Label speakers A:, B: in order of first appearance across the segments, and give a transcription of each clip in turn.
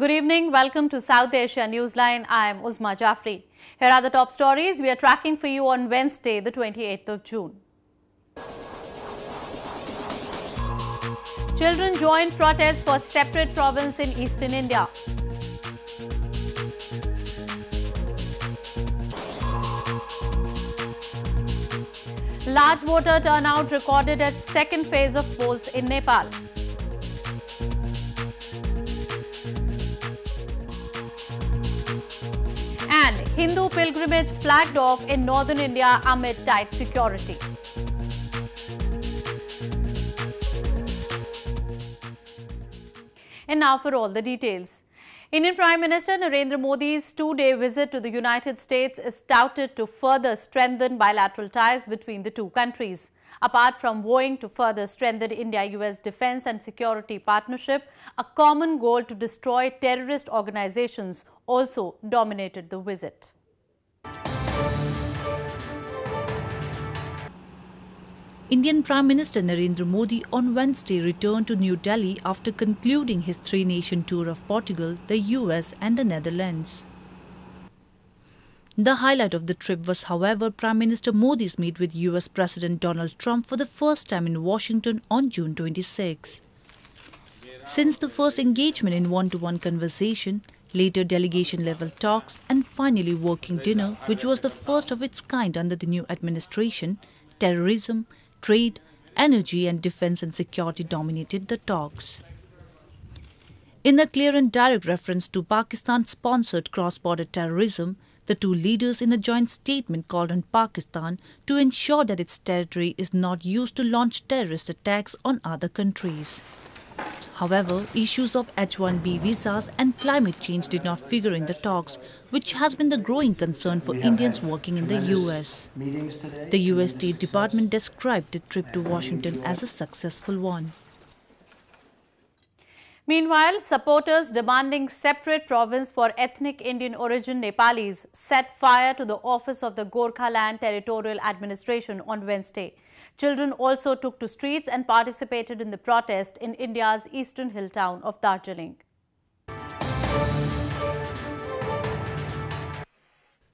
A: Good evening. Welcome to South Asia Newsline. I am Uzma Jafri. Here are the top stories we are tracking for you on Wednesday, the 28th of June. Children join protests for separate province in eastern India. Large voter turnout recorded at second phase of polls in Nepal. Hindu pilgrimage flagged off in northern India amid tight security. And now for all the details. Indian Prime Minister Narendra Modi's two-day visit to the United States is touted to further strengthen bilateral ties between the two countries. Apart from vowing to further strengthen India-US defense and security partnership, a common goal to destroy terrorist organizations also dominated the visit.
B: Indian Prime Minister Narendra Modi on Wednesday returned to New Delhi after concluding his three nation tour of Portugal, the US, and the Netherlands. The highlight of the trip was, however, Prime Minister Modi's meet with US President Donald Trump for the first time in Washington on June 26. Since the first engagement in one to one conversation, later delegation level talks, and finally working dinner, which was the first of its kind under the new administration, terrorism, trade, energy, and defense and security dominated the talks. In a clear and direct reference to Pakistan sponsored cross border terrorism, the two leaders in a joint statement called on Pakistan to ensure that its territory is not used to launch terrorist attacks on other countries. However, issues of H-1B visas and climate change did not figure in the talks, which has been the growing concern for Indians working in the US. The US State Department described the trip to Washington as a successful one.
A: Meanwhile, supporters demanding separate province for ethnic Indian origin Nepalis set fire to the office of the Gorkhaland Territorial Administration on Wednesday. Children also took to streets and participated in the protest in India's eastern hill town of Darjeeling.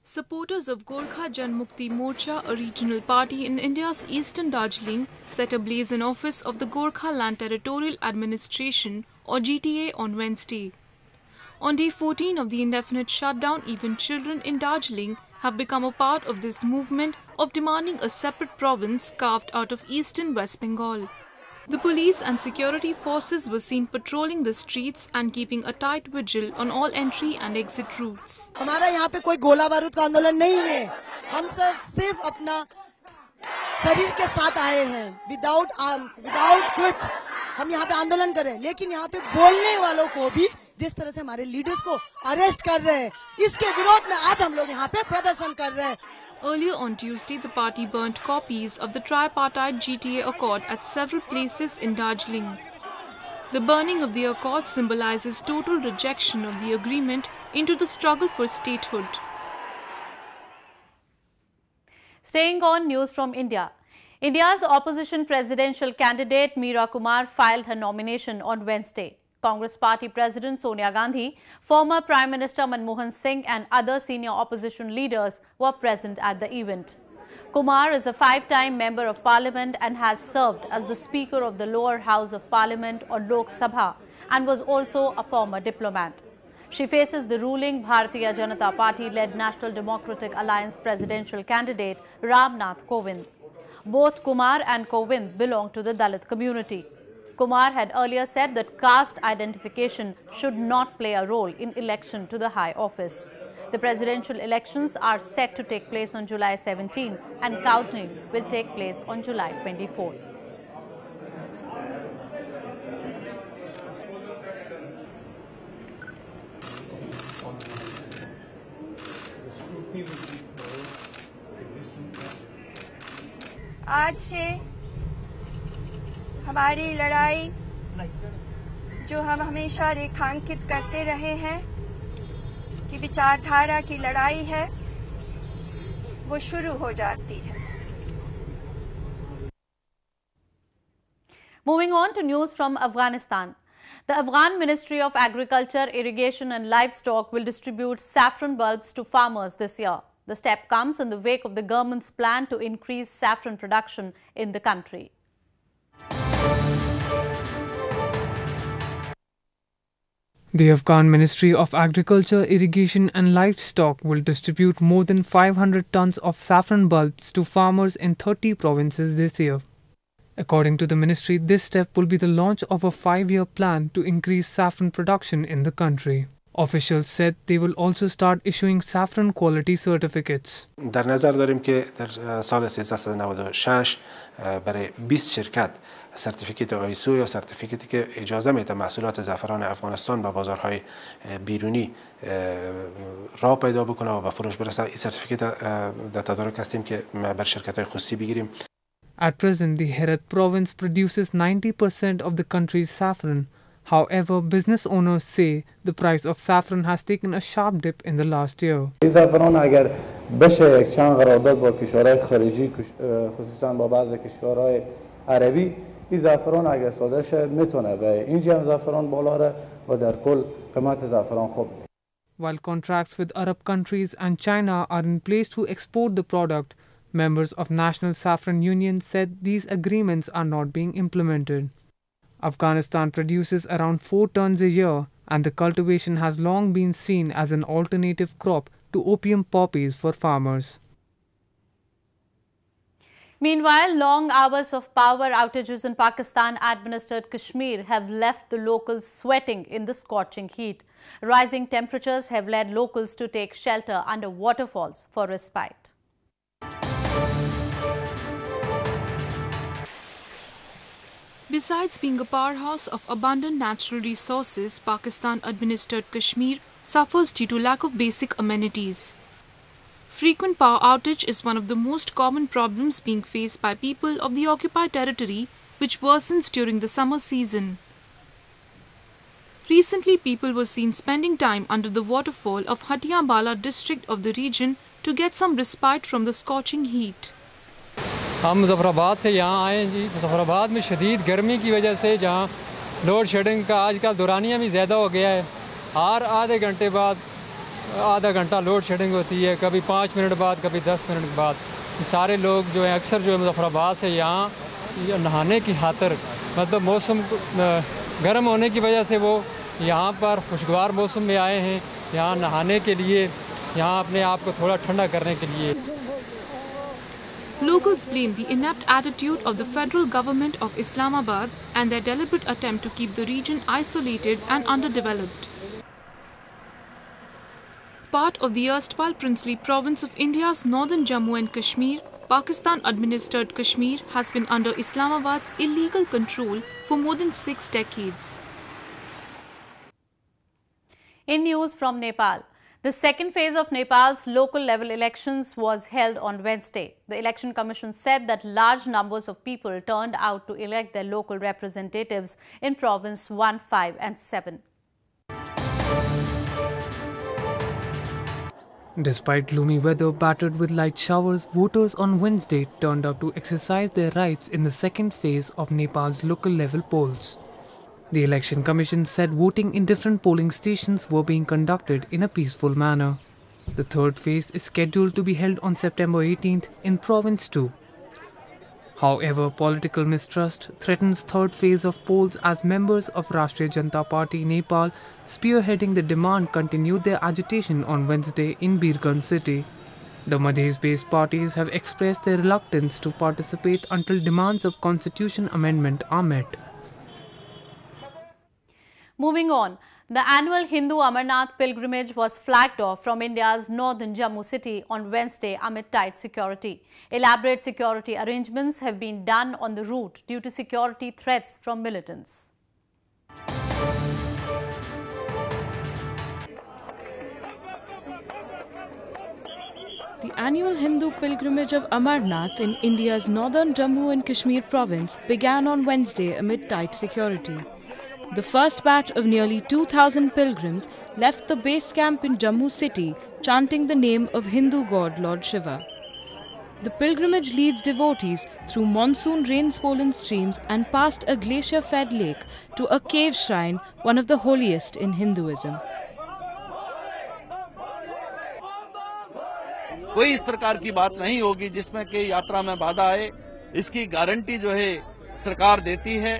C: Supporters of Gorkha Janmukti Morcha, a regional party in India's eastern Darjeeling, set ablaze an office of the Gorkhaland Territorial Administration or GTA on Wednesday. On day 14 of the indefinite shutdown, even children in Darjeeling have become a part of this movement of demanding a separate province carved out of eastern West Bengal. The police and security forces were seen patrolling the streets and keeping a tight vigil on all entry and exit routes.
D: हमारा यहाँ पे कोई गोला बारूद का आंदोलन नहीं है हम सब सिर्फ अपना शरीर के साथ आए हैं विदाउट आर्म्स विदाउट कुछ हम यहाँ पे आंदोलन कर रहे हैं लेकिन यहाँ पे बोलने वालों को भी जिस तरह से हमारे लीडर्स को अरेस्ट कर रहे हैं इसके विरोध में आज हम लोग यहाँ पे प्रदर्शन कर रहे हैं
C: Earlier on Tuesday, the party burnt copies of the tripartite GTA Accord at several places in Darjeeling. The burning of the accord symbolizes total rejection of the agreement into the struggle for statehood.
A: Staying on news from India. India's opposition presidential candidate Meira Kumar filed her nomination on Wednesday. Congress Party President Sonia Gandhi, former Prime Minister Manmohan Singh and other senior opposition leaders were present at the event. Kumar is a five-time member of parliament and has served as the Speaker of the lower house of parliament or Lok Sabha and was also a former diplomat. She faces the ruling Bharatiya Janata Party-led National Democratic Alliance presidential candidate Ram Nath Kovind. Both Kumar and Kovind belong to the Dalit community. Kumar had earlier said that caste identification should not play a role in election to the high office. The presidential elections are set to take place on July 17 and counting will take place on July 24.
E: आज से हमारी लड़ाई जो हम हमेशा रेखांकित करते रहे हैं कि विचारधारा की लड़ाई है वो शुरू हो जाती है
A: Moving on to news from Afghanistan. The Afghan Ministry of Agriculture, Irrigation and Livestock will distribute saffron bulbs to farmers this year. The step comes in the wake of the government's plan to increase saffron production in the country.
F: The Afghan Ministry of Agriculture, Irrigation and Livestock will distribute more than 500 tons of saffron bulbs to farmers in 30 provinces this year. According to the ministry, this step will be the launch of a five year plan to increase saffron production in the country. Officials said they will also start issuing saffron quality certificates.
G: در نظر داریم که در سال 1396 برای 20 شرکت سرتیفیکت آیسو یا سرتیفیکتی که اجازه میده محصولات زعفران افغانستان به بازارهای بیرونی را پیدا بکنه و به فروش برسه این سرتیفیکت در تدارک هستیم که بر شرکت های خصوصی بگیریم
F: At present, the Herat province produces 90% of the country's saffron. However, business owners say the price of saffron has taken a sharp dip in the last year.
H: زعفران اگر بشه یک چند قرارداد با کشورهای خارجی خصوصا با بعض کشورهای عربی این زعفران اگر صادر شه میتونه و اینجا هم زعفران بالا ره و در کل قیمت زعفران خوب
F: While contracts with Arab countries and China are in place to export the product, Members of National Saffron Union said these agreements are not being implemented. Afghanistan produces around 4 tons a year and the cultivation has long been seen as an alternative crop to opium poppies for farmers.
A: Meanwhile, long hours of power outages in Pakistan administered Kashmir have left the locals sweating in the scorching heat. Rising temperatures have led locals to take shelter under waterfalls for respite.
C: Besides being a powerhouse of abundant natural resources, Pakistan administered Kashmir suffers due to lack of basic amenities. Frequent power outage is one of the most common problems being faced by people of the occupied territory, which worsens during the summer season. Recently, people were seen spending time under the waterfall of Hattian Bala district of the region to get some respite from the scorching heat.
I: हम मुजफ़राबाद से यहाँ आए हैं जी। मुजफ़राबाद में शदीद गर्मी की वजह से जहाँ लोड शेडिंग का आजकल दुरानियाँ भी ज़्यादा हो गया है। हर आधे घंटे बाद, आधा घंटा लोड शेडिंग होती है, कभी पाँच मिनट बाद, कभी दस मिनट बाद। सारे लोग जो हैं अक्सर जो है मुजफ़राबाद से यहाँ नहाने की खातर मतलब मौसम गर्म होने की वजह से वो यहाँ पर खुशगवार मौसम में आए हैं। यहाँ नहाने के लिए, यहाँ अपने आप को थोड़ा ठंडा करने के लिए।
C: Locals blame the inept attitude of the federal government of Islamabad and their deliberate attempt to keep the region isolated and underdeveloped. Part of the erstwhile princely province of India's northern Jammu and Kashmir, Pakistan administered Kashmir has been under Islamabad's illegal control for more than six decades.
A: In news from Nepal, the second phase of Nepal's local level elections was held on Wednesday. The Election Commission said that large numbers of people turned out to elect their local representatives in Province 1, 5 and 7.
F: Despite gloomy weather battered with light showers, voters on Wednesday turned out to exercise their rights in the second phase of Nepal's local level polls. The Election Commission said voting in different polling stations were being conducted in a peaceful manner. The third phase is scheduled to be held on September 18th in Province 2. However, political mistrust threatens third phase of polls as members of Rashtriya Janata Party Nepal spearheading the demand continued their agitation on Wednesday in Birgunj city. The Madhes-based parties have expressed their reluctance to participate until demands of constitution amendment are met.
A: Moving on, the annual Hindu Amarnath pilgrimage was flagged off from India's northern Jammu city on Wednesday amid tight security. Elaborate security arrangements have been done on the route due to security threats from militants.
J: The annual Hindu pilgrimage of Amarnath in India's northern Jammu and Kashmir province began on Wednesday amid tight security. The first batch of nearly 2,000 pilgrims left the base camp in Jammu city chanting the name of Hindu god Lord Shiva. The pilgrimage leads devotees through monsoon rain swollen streams and past a glacier fed lake to a cave shrine, one of the holiest in Hinduism.
K: कोई इस प्रकार की बात नहीं होगी जिसमें कि यात्रा में बाधा आए इसकी गारंटी जो है सरकार देती है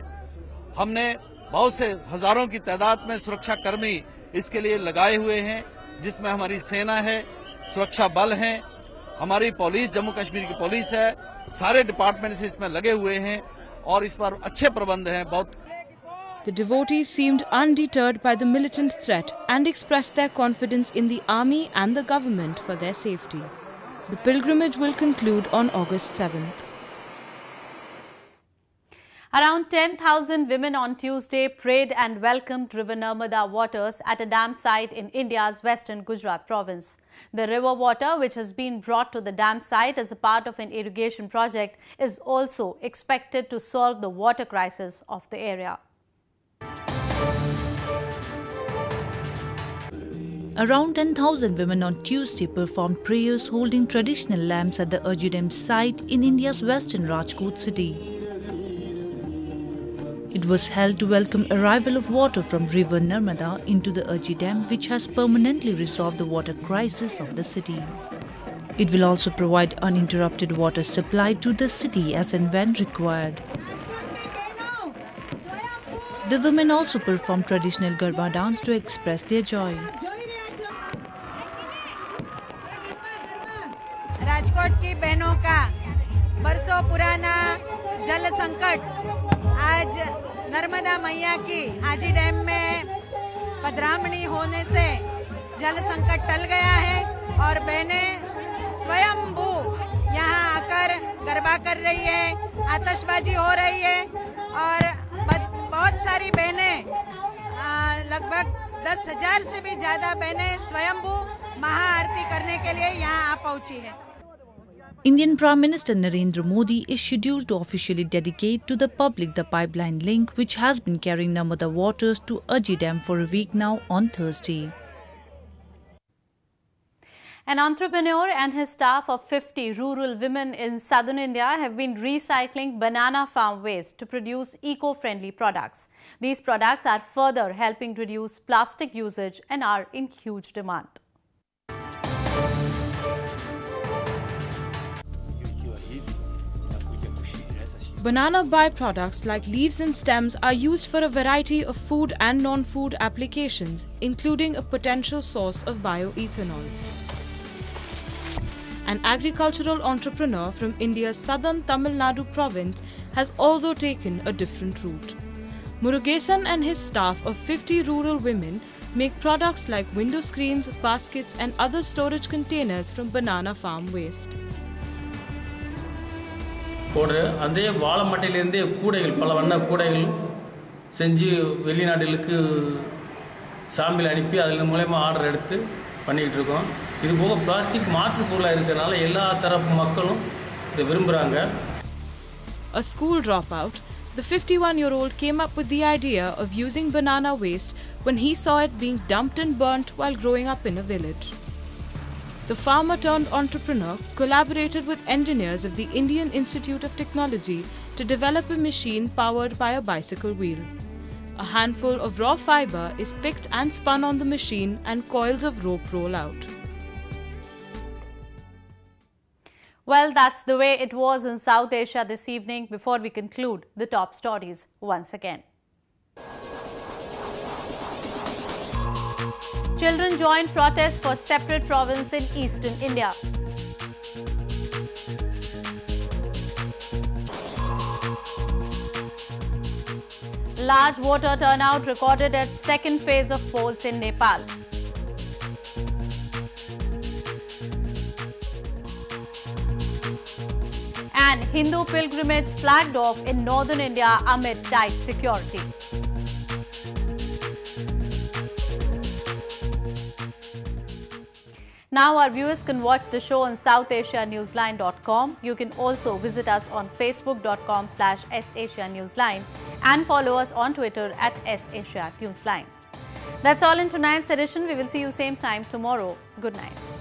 K: हमने बहुत से हज़ारों की तादाद में सुरक्षा कर्मी इसके लिए लगाए हुए हैं जिसमें हमारी सेना है सुरक्षा बल हैं हमारी पुलिस जम्मू कश्मीर की पुलिस है सारे डिपार्टमेंट्स इसमें लगे हुए हैं और इस पर अच्छे प्रबंध हैं बहुत
J: The devotees seemed undeterred by the militant threat and expressed their confidence in the army and the government for their safety. The pilgrimage will conclude on August 7th.
A: Around 10,000 women on Tuesday prayed and welcomed River Narmada waters at a dam site in India's western Gujarat province. The river water, which has been brought to the dam site as a part of an irrigation project, is also expected to solve the water crisis of the area.
B: Around 10,000 women on Tuesday performed prayers holding traditional lamps at the Aji Dam site in India's western Rajkot city. It was held to welcome arrival of water from river Narmada into the Aji Dam which has permanently resolved the water crisis of the city. It will also provide uninterrupted water supply to the city as and when required. The women also perform traditional Garba dance to express their joy.
L: Rajkot ki बरसों पुराना जल संकट आज नर्मदा मैया की आजी dam में पधरामणी होने से जल संकट टल गया है और बहनें स्वयंभू यहाँ आकर गरबा कर रही है, आतशबाजी हो रही है और बहुत सारी बहनें लगभग दस हज़ार से भी ज़्यादा बहनें स्वयंभू महाआरती करने के लिए यहाँ आ पहुँची है।
B: Indian Prime Minister Narendra Modi is scheduled to officially dedicate to the public the pipeline link which has been carrying Narmada waters to Aji Dam for a week now on Thursday.
A: An entrepreneur and his staff of 50 rural women in southern India have been recycling banana farm waste to produce eco-friendly products. These products are further helping reduce plastic usage and are in huge demand.
J: Banana byproducts like leaves and stems are used for a variety of food and non-food applications, including a potential source of bioethanol. An agricultural entrepreneur from India's southern Tamil Nadu province has also taken a different route. Murugesan and his staff of 50 rural women make products like window screens, baskets and other storage containers from banana farm waste.
M: போன்ற அதே வாழை மட்டையிலேருந்தே கூடைகள் பல வண்ண கூடைகள் செஞ்சு வெளிநாடுகளுக்கு sample அனுப்பி அதில் மூலயமா ஆர்டர் எடுத்து பண்ணிக்கிட்டு இருக்கோம் இது போக பிளாஸ்டிக் மாற்று பொருளாக இருக்கிறனால எல்லா தரப்பு மக்களும் இதை விரும்புகிறாங்க
J: A school dropout, the 51 year old came up with the idea of using banana waste when he saw it being dumped and burnt while growing up in a village. The farmer turned entrepreneur collaborated with engineers of the Indian Institute of Technology to develop a machine powered by a bicycle wheel. A handful of raw fiber is picked and spun on the machine and coils of rope roll out.
A: Well, that's the way it was in South Asia this evening. Before we conclude, the top stories once again. Children join protests for separate province in eastern India. Large voter turnout recorded at second phase of polls in Nepal. And Hindu pilgrimage flagged off in northern India amid tight security. Now our viewers can watch the show on SouthAsiaNewsline.com. You can also visit us on Facebook.com slash SAsiaNewsline and follow us on Twitter at SAsiaNewsline. That's all in tonight's edition. We will see you same time tomorrow. Good night.